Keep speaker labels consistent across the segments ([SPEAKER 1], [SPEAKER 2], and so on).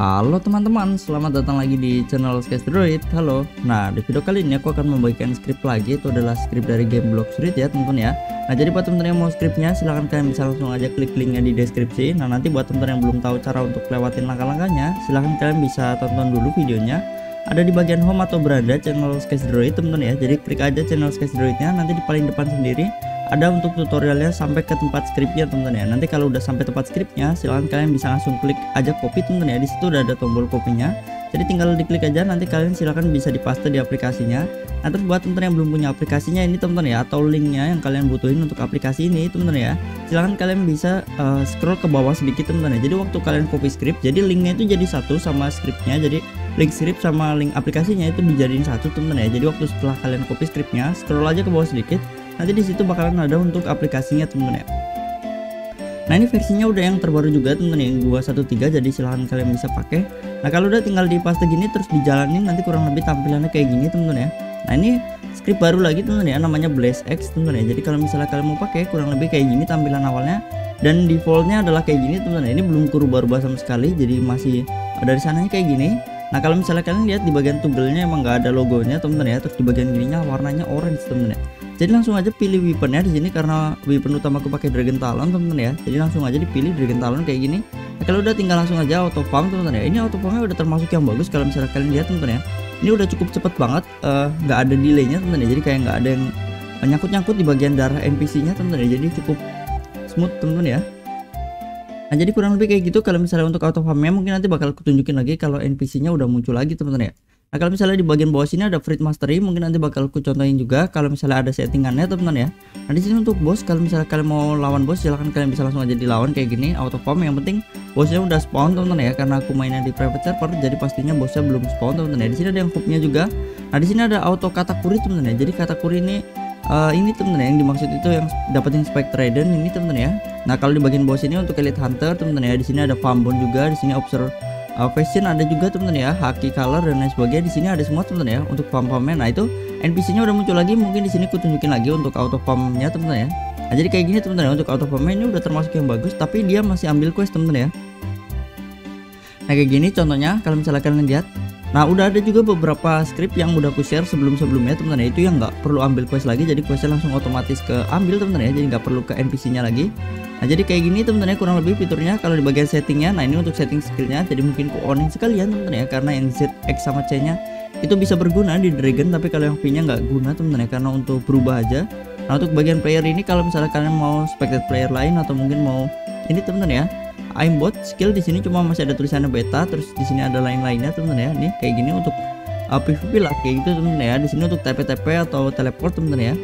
[SPEAKER 1] Halo teman-teman, selamat datang lagi di channel Sketch Droid. Halo. Nah, di video kali ini aku akan membagikan skrip lagi. Itu adalah skrip dari game Block Street ya, teman-teman ya. Nah, jadi buat teman-teman yang mau skripnya, silahkan kalian bisa langsung aja klik linknya di deskripsi. Nah, nanti buat teman-teman yang belum tahu cara untuk lewatin langkah-langkahnya, silahkan kalian bisa tonton dulu videonya. Ada di bagian home atau beranda channel Sketch Droid, teman-teman ya. Jadi klik aja channel Sketch Droidnya, nanti di paling depan sendiri ada untuk tutorialnya sampai ke tempat skripnya teman-teman ya. Nanti kalau udah sampai tempat skripnya silahkan kalian bisa langsung klik aja copy teman-teman ya. Di situ udah ada tombol kopinya. Jadi tinggal diklik aja nanti kalian silahkan bisa dipaste di aplikasinya. Nah terus buat teman-teman yang belum punya aplikasinya ini teman-teman ya atau linknya yang kalian butuhin untuk aplikasi ini teman-teman ya silahkan kalian bisa uh, scroll ke bawah sedikit teman-teman ya. Jadi waktu kalian copy script jadi linknya itu jadi satu sama scriptnya. Jadi link script sama link aplikasinya itu dijadiin satu teman-teman ya. Jadi waktu setelah kalian copy scriptnya scroll aja ke bawah sedikit nanti di situ bakalan ada untuk aplikasinya temen-temen ya. Nah ini versinya udah yang terbaru juga temen-temen yang 213 jadi silahkan kalian bisa pakai. Nah kalau udah tinggal di paste gini terus dijalanin nanti kurang lebih tampilannya kayak gini temen-temen ya. Nah ini script baru lagi temen-temen ya namanya Blaze X temen-temen ya. Jadi kalau misalnya kalian mau pakai kurang lebih kayak gini tampilan awalnya. Dan defaultnya adalah kayak gini temen-temen ya. Ini belum kurubah-rubah sama sekali jadi masih dari sananya kayak gini. Nah kalau misalnya kalian lihat di bagian toggle-nya emang nggak ada logonya temen-temen ya. Terus di bagian gininya warnanya orange temen-temen ya jadi langsung aja pilih weaponnya di sini karena weapon utama aku pakai dragon talon teman-teman ya. Jadi langsung aja dipilih dragon talon kayak gini. Nah, kalau udah tinggal langsung aja auto farm teman-teman ya. Ini auto farmnya udah termasuk yang bagus kalau misalnya kalian lihat teman-teman ya. Ini udah cukup cepet banget eh, nggak uh, ada delaynya teman-teman ya. Jadi kayak nggak ada yang nyangkut-nyangkut di bagian darah NPC-nya teman-teman ya. Jadi cukup smooth teman-teman ya. Nah jadi kurang lebih kayak gitu kalau misalnya untuk auto farmnya mungkin nanti bakal kutunjukin lagi kalau NPC-nya udah muncul lagi teman-teman ya. Nah kalau misalnya di bagian bawah sini ada Fruit Mastery mungkin nanti bakal ku contohin juga kalau misalnya ada settingannya teman-teman ya. Nah di sini untuk bos kalau misalnya kalian mau lawan bos silahkan kalian bisa langsung aja dilawan kayak gini auto form yang penting bosnya udah spawn teman-teman ya karena aku mainnya di private server jadi pastinya bosnya belum spawn teman-teman ya. Di sini ada yang hooknya juga. Nah di sini ada auto katakuri teman-teman ya. Jadi katakuri ini uh, ini teman-teman ya, yang dimaksud itu yang dapetin spike trident ini teman-teman ya. Nah kalau di bagian bawah sini untuk elite hunter teman-teman ya di sini ada farm bone juga di sini observe uh, fashion ada juga teman-teman ya. Haki color dan lain sebagainya. Di sini ada semua teman-teman ya untuk farm farmnya nah itu NPC-nya udah muncul lagi. Mungkin di sini aku tunjukin lagi untuk auto farmnya teman-teman ya. Nah jadi kayak gini teman-teman ya untuk auto farmnya ini udah termasuk yang bagus tapi dia masih ambil quest teman-teman ya. Nah kayak gini contohnya kalau misalnya kalian lihat. Nah udah ada juga beberapa script yang udah aku share sebelum-sebelumnya teman-teman ya. Itu yang nggak perlu ambil quest lagi jadi questnya langsung otomatis ke ambil teman-teman ya. Jadi nggak perlu ke NPC nya lagi Nah jadi kayak gini teman-teman ya kurang lebih fiturnya. Kalau di bagian settingnya nah ini untuk setting skillnya jadi mungkin ku onin sekalian teman-teman ya karena yang Z, X sama C nya itu bisa berguna di Dragon tapi kalau yang V nya nggak guna teman-teman ya karena untuk berubah aja. Nah untuk bagian player ini kalau misalnya kalian mau spectate player lain atau mungkin mau ini teman-teman ya aimbot skill di sini cuma masih ada tulisannya beta terus di sini ada lain-lainnya teman ya ini kayak gini untuk uh, PVP lah kayak gitu teman ya di sini untuk TP-TP atau teleport teman ya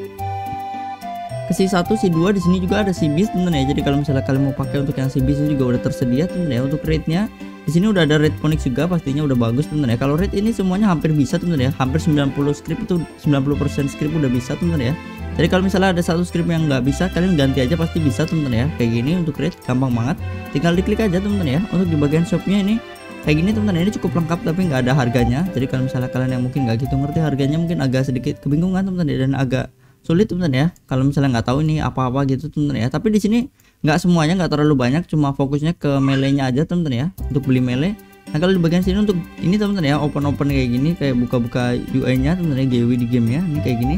[SPEAKER 1] ke si satu si dua di sini juga ada si bis teman ya. Jadi kalau misalnya kalian mau pakai untuk yang si bis juga udah tersedia teman ya untuk rate-nya. Di sini udah ada rate phoenix juga pastinya udah bagus teman ya. Kalau rate ini semuanya hampir bisa teman ya. Hampir 90 script itu 90% script udah bisa teman ya. Jadi kalau misalnya ada satu script yang nggak bisa kalian ganti aja pasti bisa teman-teman ya. Kayak gini untuk create gampang banget. Tinggal diklik aja teman-teman ya untuk di bagian shopnya ini. Kayak gini teman-teman ini cukup lengkap tapi nggak ada harganya. Jadi kalau misalnya kalian yang mungkin nggak gitu ngerti harganya mungkin agak sedikit kebingungan teman-teman ya dan agak sulit teman-teman ya. Kalau misalnya nggak tahu ini apa-apa gitu teman-teman ya. Tapi di sini nggak semuanya nggak terlalu banyak cuma fokusnya ke melee-nya aja teman-teman ya untuk beli melee. Nah kalau di bagian sini untuk ini teman-teman ya open open kayak gini kayak buka-buka UI-nya teman-teman ya GUI di game ya ini kayak gini.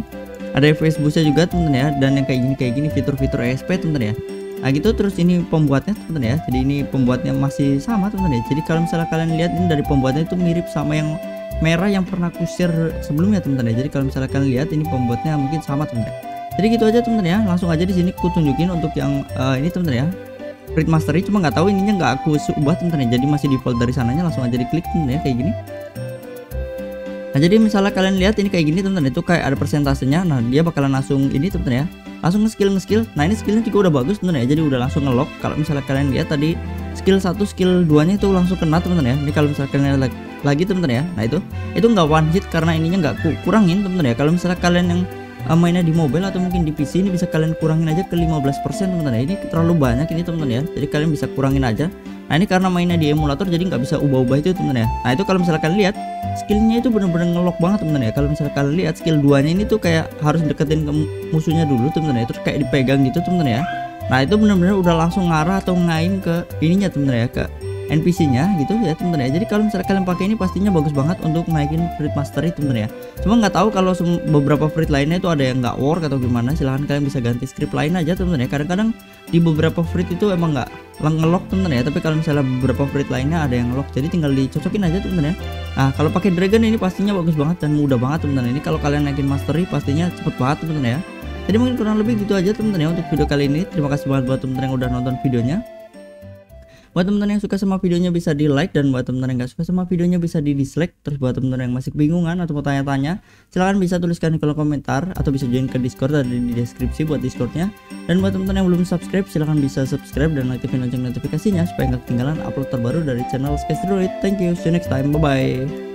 [SPEAKER 1] Ada Facebook juga teman-teman ya dan yang kayak gini kayak gini fitur-fitur ESP teman-teman ya. Nah gitu terus ini pembuatnya teman-teman ya. Jadi ini pembuatnya masih sama teman-teman ya. Jadi kalau misalnya kalian lihat ini dari pembuatnya itu mirip sama yang merah yang pernah aku share sebelumnya teman-teman ya. Jadi kalau misalnya kalian lihat ini pembuatnya mungkin sama teman-teman jadi gitu aja teman-teman ya. Langsung aja di sini aku tunjukin untuk yang uh, ini teman-teman ya. Print Mastery cuma nggak tahu ininya nggak aku ubah teman-teman ya. Jadi masih default dari sananya langsung aja diklik teman-teman ya kayak gini. Nah jadi misalnya kalian lihat ini kayak gini teman-teman itu kayak ada persentasenya. Nah dia bakalan langsung ini teman-teman ya. Langsung nge-skill nge-skill. Nah ini skillnya juga udah bagus teman-teman ya. Jadi udah langsung nge-lock. Kalau misalnya kalian lihat tadi skill 1 skill 2 nya itu langsung kena teman-teman ya. Ini kalau misalnya kalian lihat lagi teman-teman ya. Nah itu itu nggak one hit karena ininya nggak kurangin teman-teman ya. Kalau misalnya kalian yang uh, mainnya di mobile atau mungkin di PC ini bisa kalian kurangin aja ke 15% teman-teman ya. Ini terlalu banyak ini teman-teman ya. Jadi kalian bisa kurangin aja. Nah ini karena mainnya di emulator jadi nggak bisa ubah-ubah itu teman-teman ya. Nah itu kalau misalnya kalian lihat skillnya itu bener-bener ngelok banget temen ya. Kalau misalnya kalian lihat skill 2 nya ini tuh kayak harus deketin ke musuhnya dulu temen ya. Terus kayak dipegang gitu temen ya. Nah itu bener-bener udah langsung ngarah atau ngain ke ininya temen ya ke NPC-nya gitu ya teman-teman ya. Jadi kalau misalnya kalian pakai ini pastinya bagus banget untuk naikin fruit mastery teman-teman ya. Cuma nggak tahu kalau beberapa fruit lainnya itu ada yang nggak work atau gimana. Silahkan kalian bisa ganti script lain aja teman-teman ya. Kadang-kadang di beberapa fruit itu emang nggak ngelok teman-teman ya. Tapi kalau misalnya beberapa fruit lainnya ada yang lock, jadi tinggal dicocokin aja teman-teman ya. Nah kalau pakai dragon ini pastinya bagus banget dan mudah banget teman-teman. Ini kalau kalian naikin mastery pastinya cepet banget teman-teman ya. Jadi mungkin kurang lebih gitu aja teman-teman ya untuk video kali ini. Terima kasih banget buat teman-teman yang udah nonton videonya. Buat teman-teman yang suka sama videonya bisa di like dan buat teman-teman yang gak suka sama videonya bisa di dislike. Terus buat teman-teman yang masih bingungan atau mau tanya-tanya, silahkan bisa tuliskan di kolom komentar atau bisa join ke Discord ada di deskripsi buat Discordnya. Dan buat teman-teman yang belum subscribe, silahkan bisa subscribe dan aktifin lonceng notifikasinya supaya nggak ketinggalan upload terbaru dari channel Sketch Droid. Thank you, see you next time, bye bye.